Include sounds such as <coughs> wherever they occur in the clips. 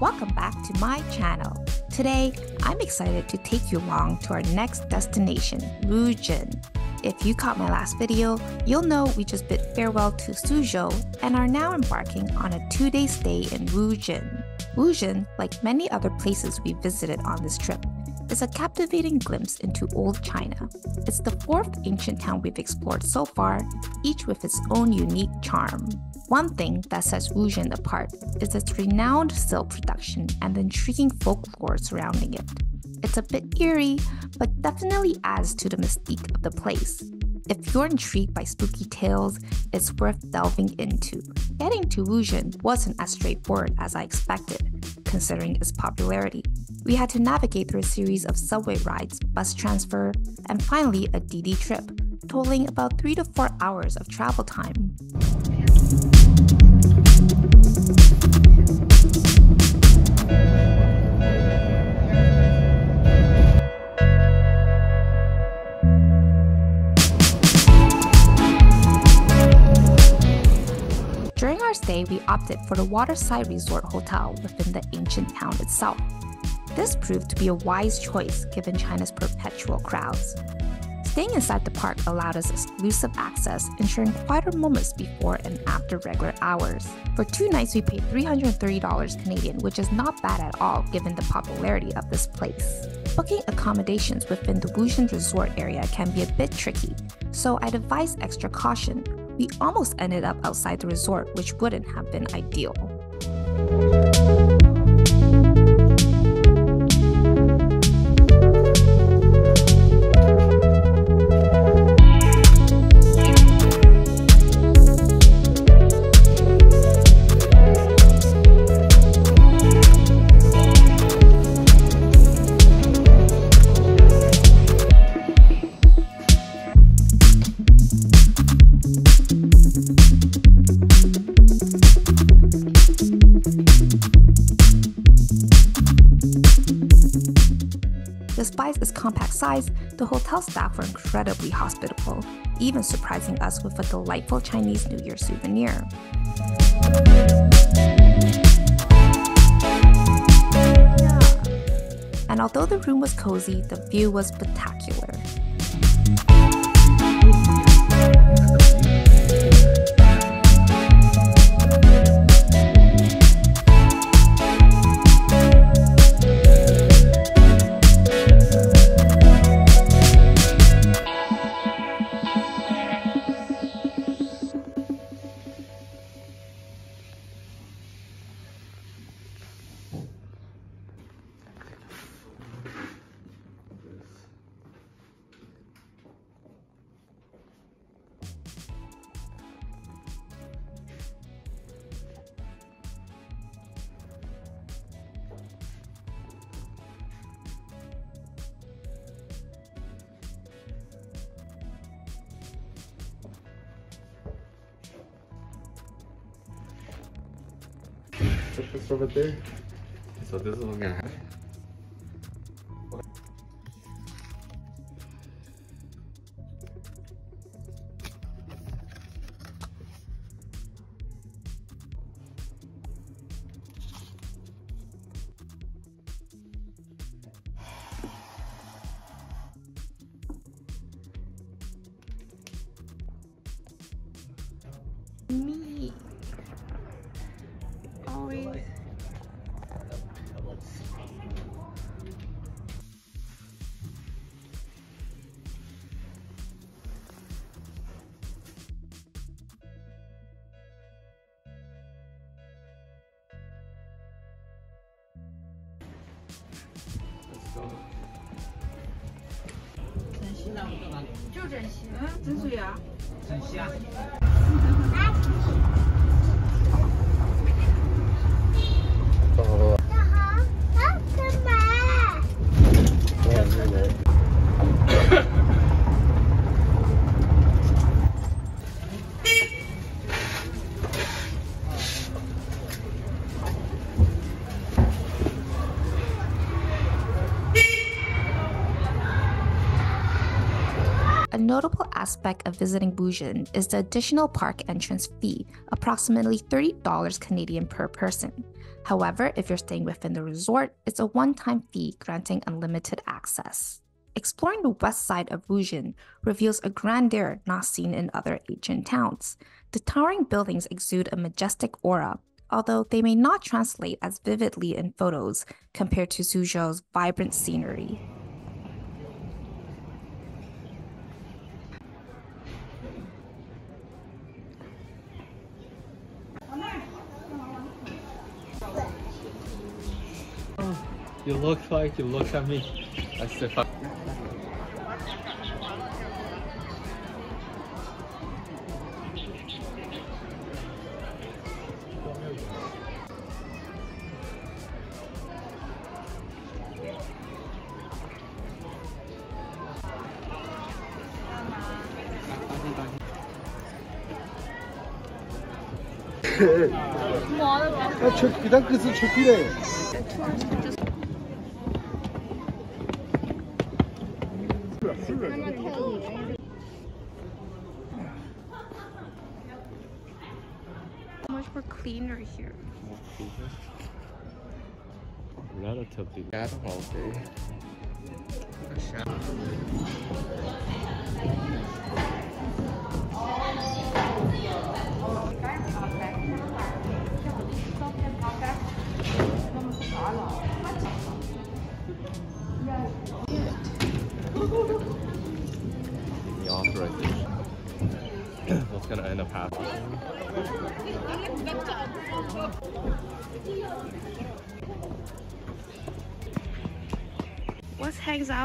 welcome back to my channel. Today, I'm excited to take you along to our next destination, Wuzhen. If you caught my last video, you'll know we just bid farewell to Suzhou and are now embarking on a two-day stay in Wuzhen. Wuzhen, like many other places we visited on this trip, is a captivating glimpse into old China. It's the fourth ancient town we've explored so far, each with its own unique charm. One thing that sets Wuzhen apart is its renowned silk production and the intriguing folklore surrounding it. It's a bit eerie, but definitely adds to the mystique of the place. If you're intrigued by spooky tales, it's worth delving into. Getting to Wuzhen wasn't as straightforward as I expected, considering its popularity. We had to navigate through a series of subway rides, bus transfer, and finally a DiDi trip, totaling about 3 to 4 hours of travel time. Stay, we opted for the Waterside Resort Hotel within the ancient town itself. This proved to be a wise choice given China's perpetual crowds. Staying inside the park allowed us exclusive access, ensuring quieter moments before and after regular hours. For two nights, we paid $330 Canadian, which is not bad at all given the popularity of this place. Booking accommodations within the Wuzhen resort area can be a bit tricky, so I'd advise extra caution. We almost ended up outside the resort, which wouldn't have been ideal. Hotel staff were incredibly hospitable, even surprising us with a delightful Chinese New Year souvenir. And although the room was cozy, the view was spectacular. This over there. So this is what's gonna happen. 整形啊？就整形啊？整水啊整形啊？Notable aspect of visiting Wuzhen is the additional park entrance fee, approximately $30 Canadian per person. However, if you're staying within the resort, it's a one time fee granting unlimited access. Exploring the west side of Wuzhen reveals a grandeur not seen in other ancient towns. The towering buildings exude a majestic aura, although they may not translate as vividly in photos compared to Suzhou's vibrant scenery. You look like you look at me as if I. 아, 저, 그냥 그래서 좋기래. Relatively. Got all day.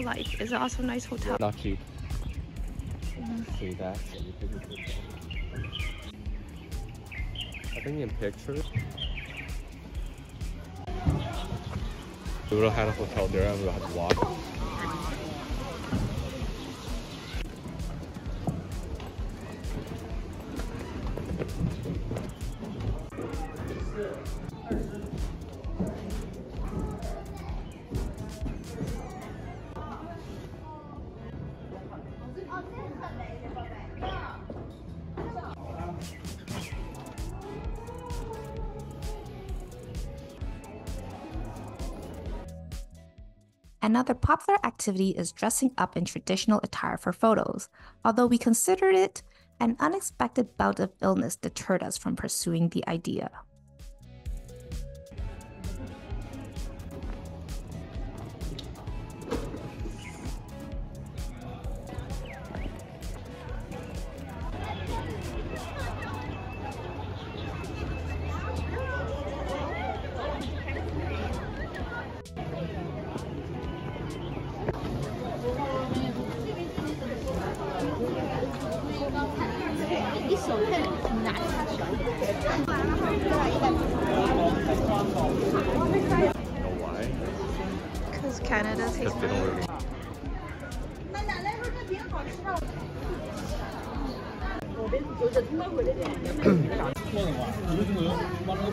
Out like? Is it also a nice hotel? Not cheap. See that? I think in pictures. We would have had a hotel there and we would have to Another popular activity is dressing up in traditional attire for photos, although we considered it an unexpected bout of illness deterred us from pursuing the idea. Canada tastes Because they don't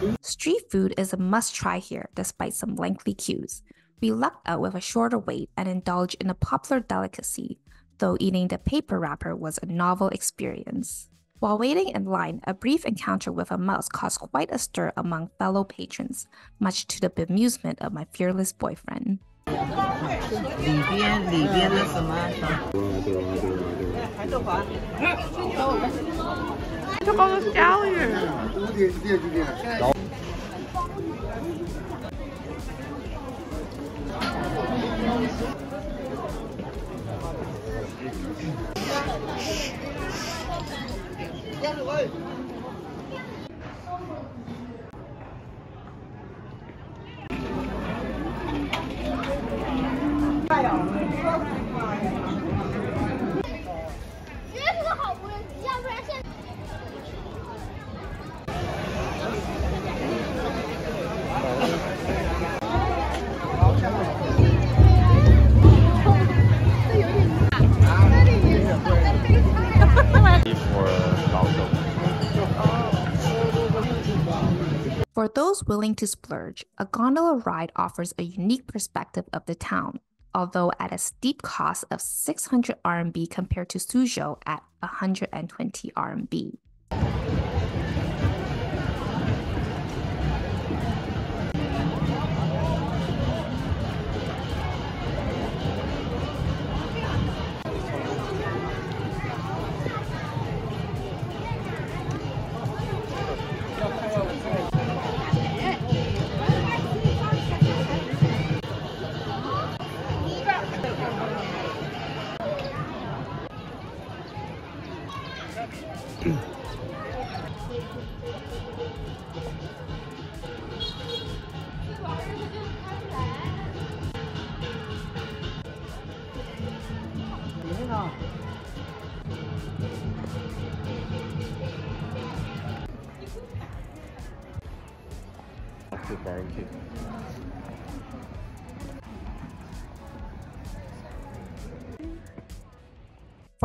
really. Street food is a must try here despite some lengthy queues. We lucked out with a shorter wait and indulged in a popular delicacy, though eating the paper wrapper was a novel experience. While waiting in line, a brief encounter with a mouse caused quite a stir among fellow patrons, much to the bemusement of my fearless boyfriend. 里边里边的什么？嗯、对对。这帮子钓鱼。Yeah, boy. 绝对是个好无人机，要不然现在。 For Kaohsiung. For those willing to splurge, a gondola ride offers a unique perspective of the town. although at a steep cost of 600 RMB compared to Suzhou at 120 RMB.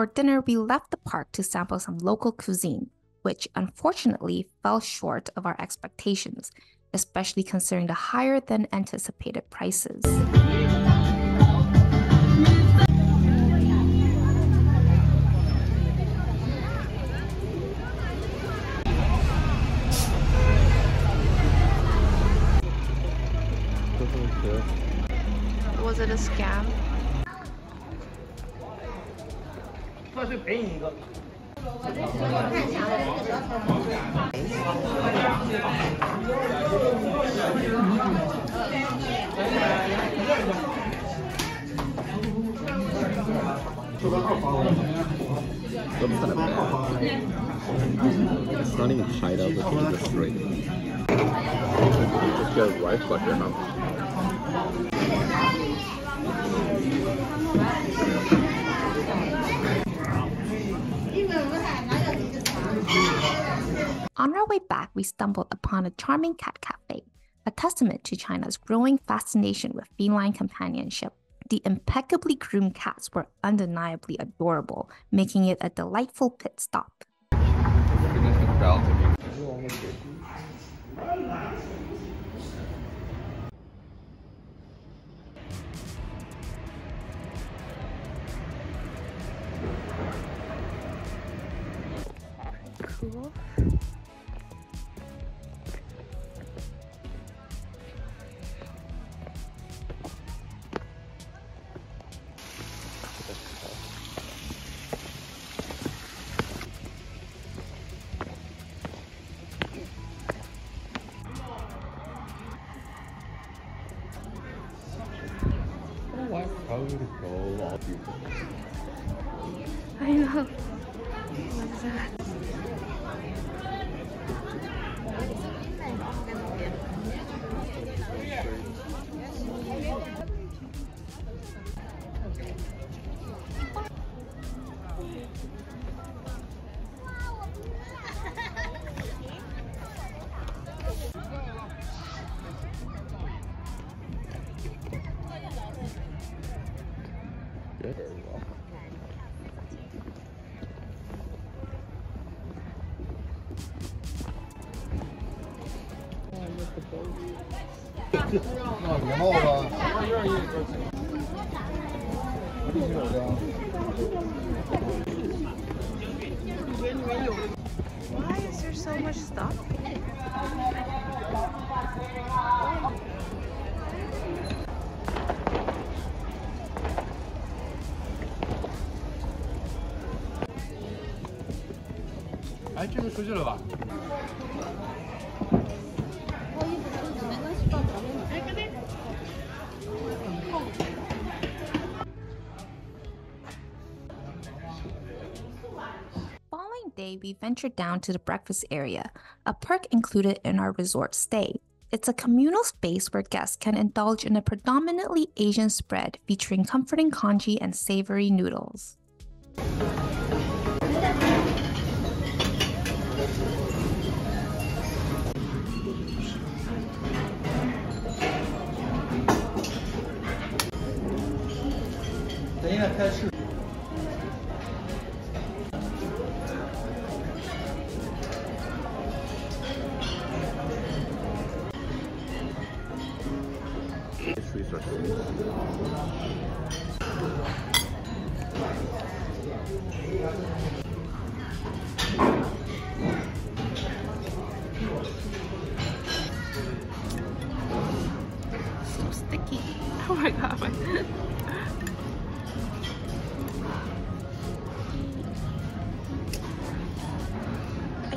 For dinner, we left the park to sample some local cuisine, which unfortunately fell short of our expectations, especially considering the higher than anticipated prices. Was it a scam? 他是赔你一个。Looks kind of bad. It's not even tied up, it's just straight. Just get a right stuck in mouth. On our way back, we stumbled upon a charming cat cafe, a testament to China's growing fascination with feline companionship. The impeccably groomed cats were undeniably adorable, making it a delightful pit stop. Cool. I know. What's that? 哎，这后出去了吧？we ventured down to the breakfast area, a perk included in our resort stay. It's a communal space where guests can indulge in a predominantly Asian spread featuring comforting congee and savory noodles.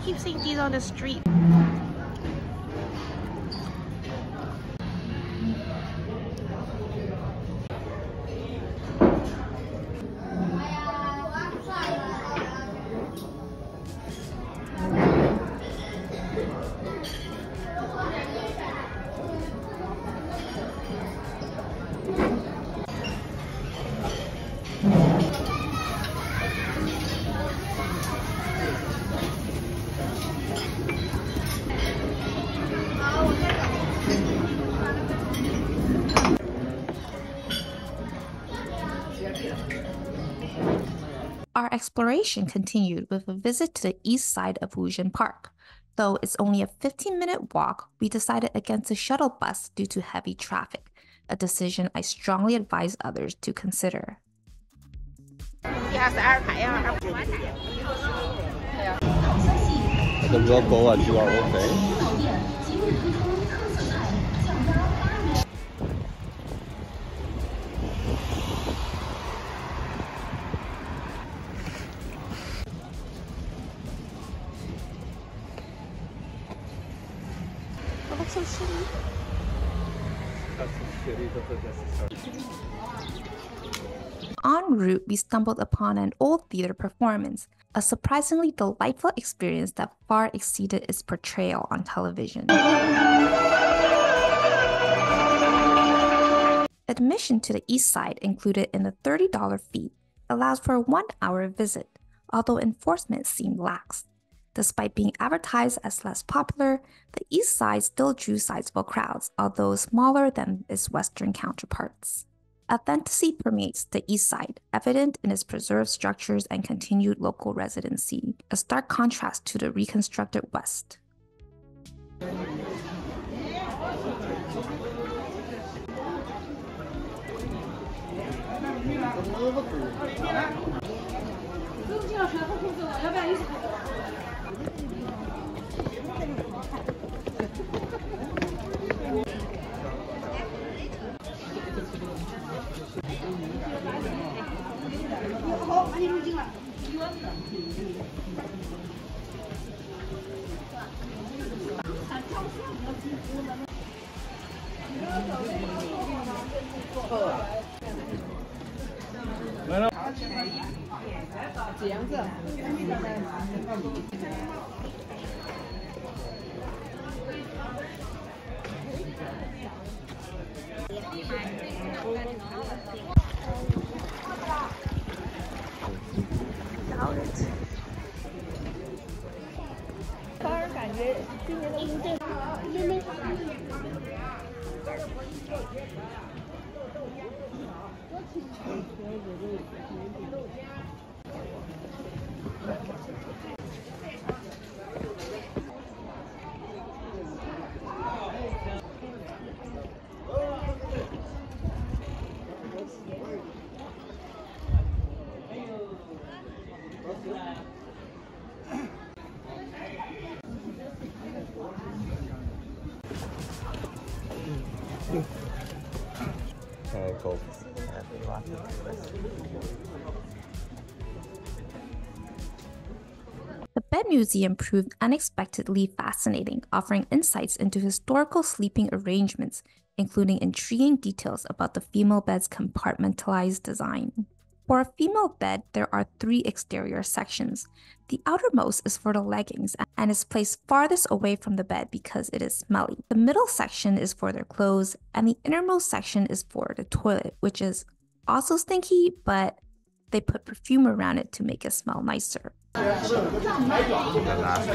Keep seeing these on the street. Exploration continued with a visit to the east side of Wuzhen Park. Though it's only a 15 minute walk, we decided against a shuttle bus due to heavy traffic, a decision I strongly advise others to consider. 那 The you are okay. En route, we stumbled upon an old theater performance, a surprisingly delightful experience that far exceeded its portrayal on television. Admission to the east side included in the $30 fee allows for a one hour visit, although enforcement seemed lax. Despite being advertised as less popular, the east side still drew sizable crowds, although smaller than its western counterparts. Authenticity permeates the east side, evident in its preserved structures and continued local residency, a stark contrast to the reconstructed west. 这婚期到结婚啊，到到结婚的时候，这亲戚朋友，这都结婚没多久，到我。The Museum proved unexpectedly fascinating, offering insights into historical sleeping arrangements, including intriguing details about the female bed's compartmentalized design. For a female bed, there are three exterior sections. The outermost is for the leggings and is placed farthest away from the bed because it is smelly. The middle section is for their clothes, and the innermost section is for the toilet, which is also stinky, but they put perfume around it to make it smell nicer. The last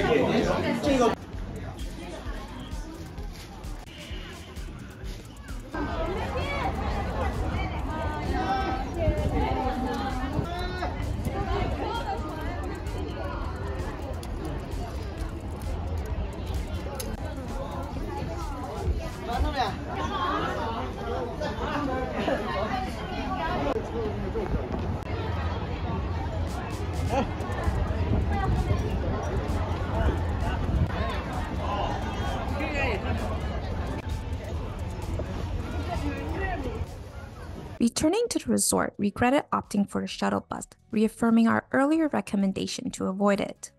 Returning to the resort, regretted opting for the shuttle bus, reaffirming our earlier recommendation to avoid it.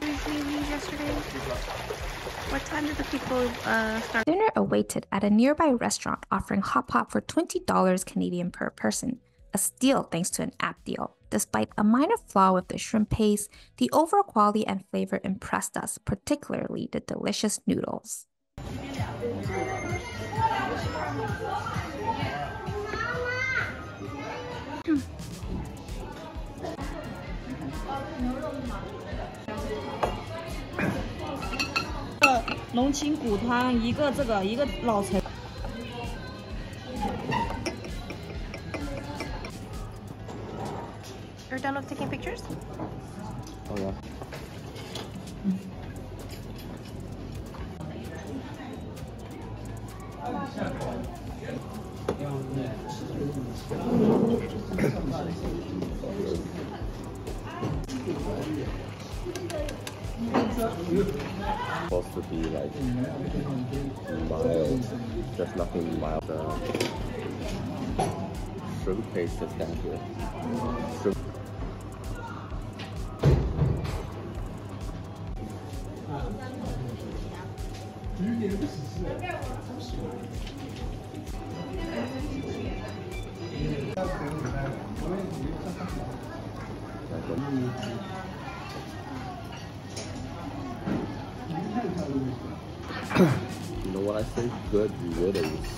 Gonna take one of those. What time did the people uh, start? Dinner awaited at a nearby restaurant offering hot pot for $20 Canadian per person, a steal thanks to an app deal. Despite a minor flaw with the shrimp paste, the overall quality and flavor impressed us, particularly the delicious noodles. <coughs> You're done with taking pictures? Oh yeah. Supposed to be like mild. There's nothing mild. Uh, shrimp paste is down here. Shrimp You know what I say? Good riddance.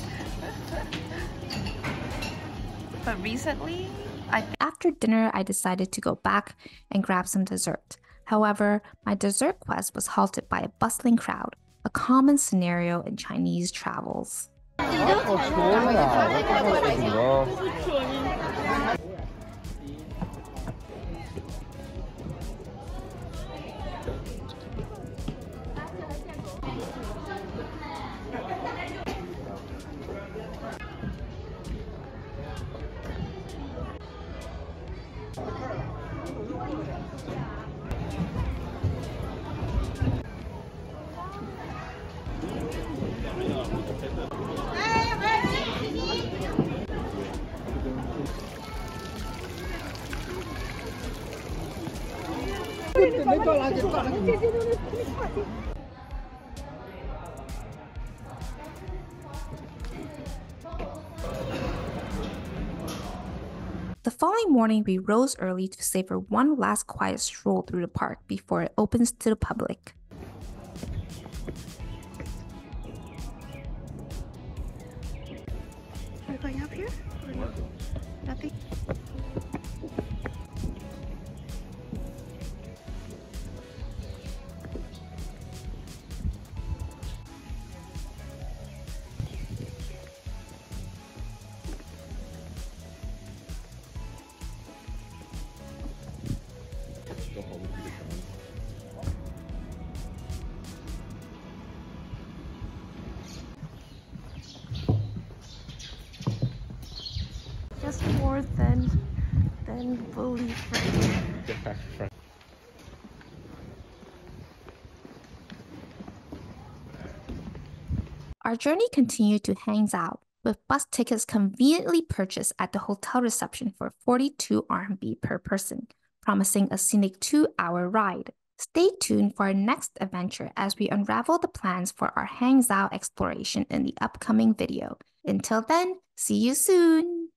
But recently, I after dinner I decided to go back and grab some dessert. However, my dessert quest was halted by a bustling crowd, a common scenario in Chinese travels. Oh, The following morning, we rose early to savor one last quiet stroll through the park before it opens to the public. Are we going up here? Than fully free. Get back to front. Our journey continued to Hangzhou, with bus tickets conveniently purchased at the hotel reception for 42 RMB per person, promising a scenic two hour ride. Stay tuned for our next adventure as we unravel the plans for our Hangzhou exploration in the upcoming video. Until then, see you soon!